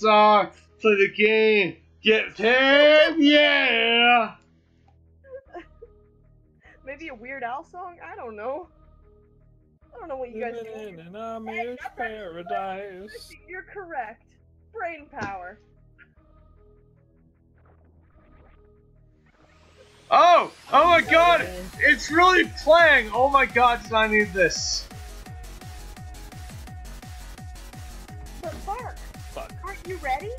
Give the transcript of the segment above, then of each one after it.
song. Play the game. Get paid. Yeah. Maybe a Weird Al song? I don't know. I don't know what you guys do. Living in an Amish paradise. You're correct. Brain power. Oh, oh my god, it's really playing. Oh my god, did I need this? You ready?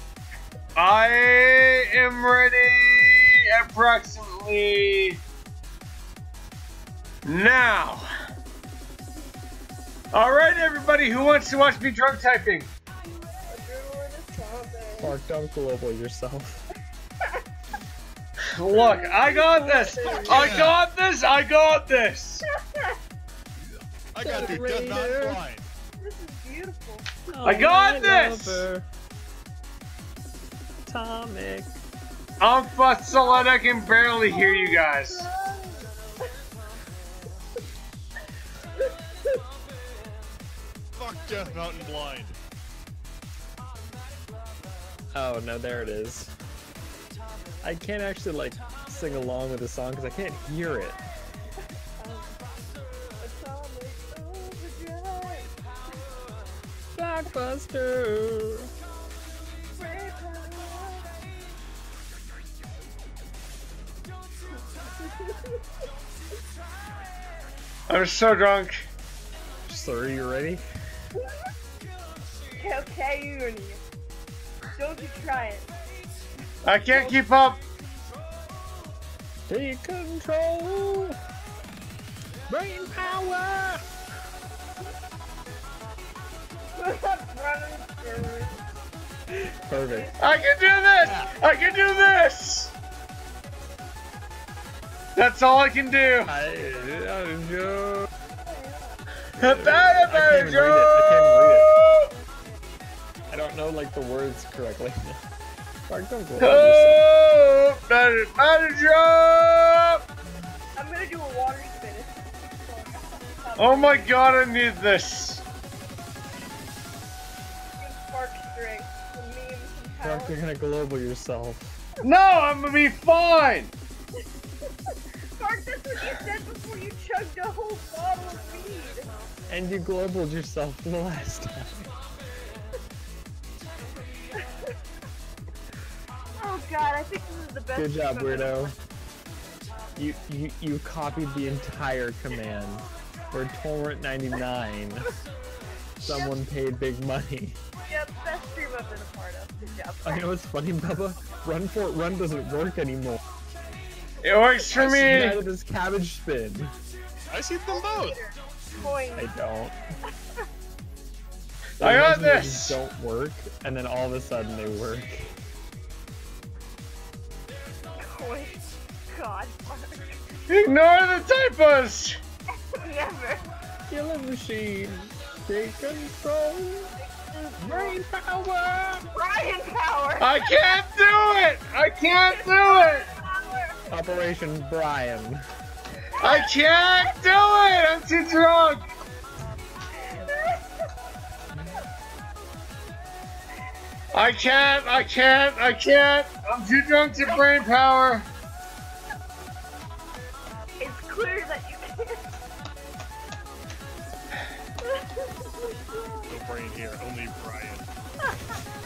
I am ready approximately now. Alright, everybody, who wants to watch me drunk typing? Adrenaline. Mark, don't global yourself. Look, I got this. I got this. I got this. I got you, just not Raider. This is beautiful. I got this! Lover. Atomic. I'm fussed so loud I can barely hear you guys. Fuck Jeff Mountain Blind. Oh no, there it is. I can't actually like sing along with the song because I can't hear it. Oh, Blockbuster. I'm so drunk. Sorry, you ready? power. okay, Uni. Don't you try it. I can't keep up. Take control. Brain power. Perfect. I can do this. I can do this. That's all I can do. I, I, Joe. Bada I can't even read it. I can't Joe. I don't know like the words correctly. Mark, don't go yourself. Oh, bada bada Joe. I'm gonna do a water spin. Oh my god, I need this. Spark string. Memes and Mark, you're gonna global yourself. No, I'm gonna be fine. Spark, that's what you said before you chugged a whole bottle of weed. And you globaled yourself the last time. Oh god, I think this is the best. Good job, weirdo. You, you you copied the entire command. For torrent 99, someone paid big money. Yep, best stream I've been a part of. Good job. You know it's funny, Bubba? Run for it, run doesn't work anymore. It works for I me. added this cabbage spin. I see them both. I don't. I got this. just don't work, and then all of a sudden they work. Coin. God. Ignore the typos. Never. Killing machine, take control. Brain power. Brian Power. I can't do it. I can't do it. Power. Operation Brian. I can't do it. I'm too drunk. I can't. I can't. I can't. I'm too drunk to brain power. it's clear that you can't. No brain here, only Brian.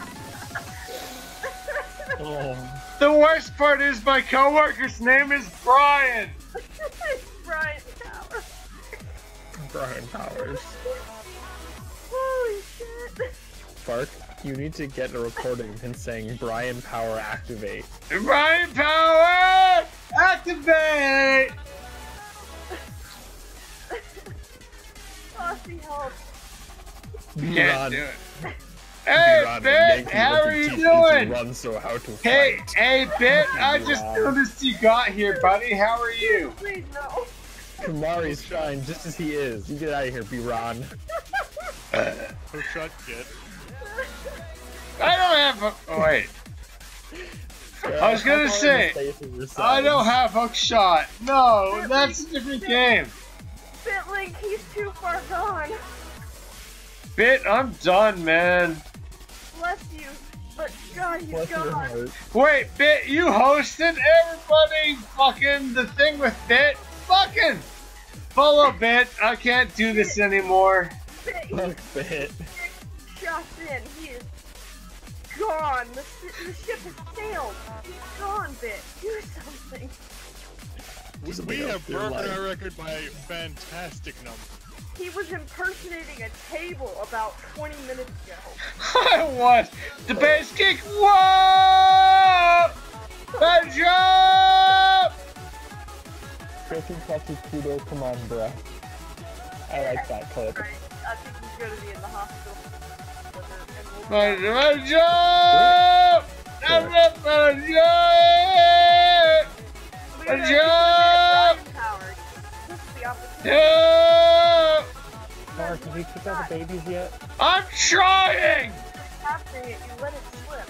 Oh, The worst part is my coworker's name is Brian. Brian Powers. Brian Powers. Holy shit. Bark, you need to get a recording of him saying Brian Power activate. Brian power activate. Aussie help. Be Can't run. do it. Be Hey, run, Bit, how are you doing? Run so how to Hey, fight. hey, Bit, I just noticed you got here, buddy. How are you? Please no. Kamari's fine just as he is. You get out of here, be Ron. Oh, shut, kid. I don't have a. Oh, wait. I was gonna say, I don't have hook shot. No, that's a different game. Bit Bitlink, he's too far gone. Bit, I'm done, man. Bless you. But God, you Bless God. Wait, Bit, you hosted everybody fucking the thing with Bit? Fucking follow Bit. I can't do this anymore. Bit, Fuck Bit. Six shots in. He is gone. The, the ship has sailed. He's gone, Bit. Do something. We, we have broken life. our record by a fantastic number. He was impersonating a table about 20 minutes ago. I was. the base kick. Whoa! Bad job! Guilty Clutchy Kudo, come on, bruh. I like that clip. I think he's gonna be in the hospital. And we'll- Bad bad job! Bad job! Bad job! Gonna- Good opportunity. Yeah! Mark, have you kicked out the babies yet? I'm trying! Capturing it, you let it slip.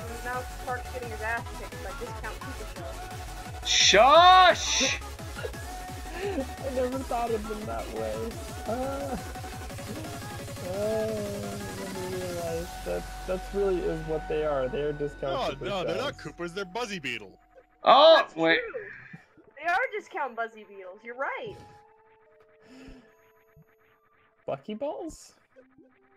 And now Clark's getting his ass kicked by discount Pikachu. Shush! I never thought of them that way. Ah. Ah, I never that that's really is what they are. They're discount No, Super no, they're not Saiyan. Koopas, they're Buzzy Beetle. Oh, That's wait. true. They are discount Buzzy Beetles. You're right. Bucky balls?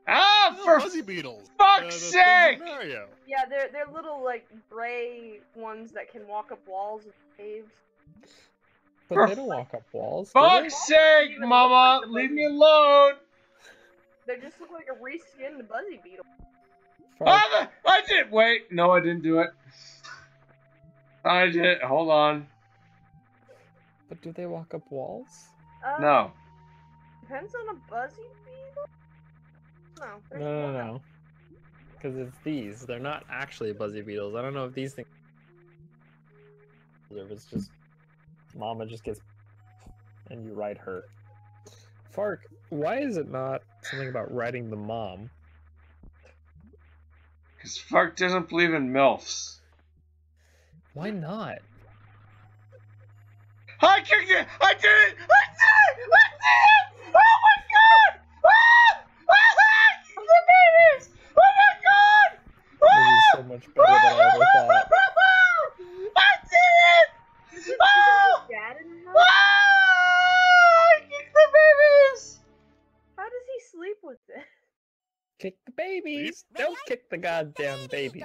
Ah, No, for Buzzy Beetles. fuck's the, the sake! Mario. Yeah, they're they're little like gray ones that can walk up walls and caves. But For they don't walk up walls. do they? fuck's sake, mama, leave me alone! They just look like a reskinned Buzzy Beetle. Fuck. Ah, I did. Wait, no, I didn't do it. I did. Hold on. But do they walk up walls? Uh, No. Depends on a Buzzy Beetle. No. No, no, no. Because it's these. They're not actually Buzzy Beetles. I don't know if these things. Or if it's just. Mama just gets. And you ride her. Fark, why is it not something about riding the mom? Because Fark doesn't believe in MILFs. Why not? I kicked it! I did it! I did it! I did it! Oh my god! Ah! Ah! The babies! Oh my god! This is so much better than I ever thought. Kick the goddamn babies!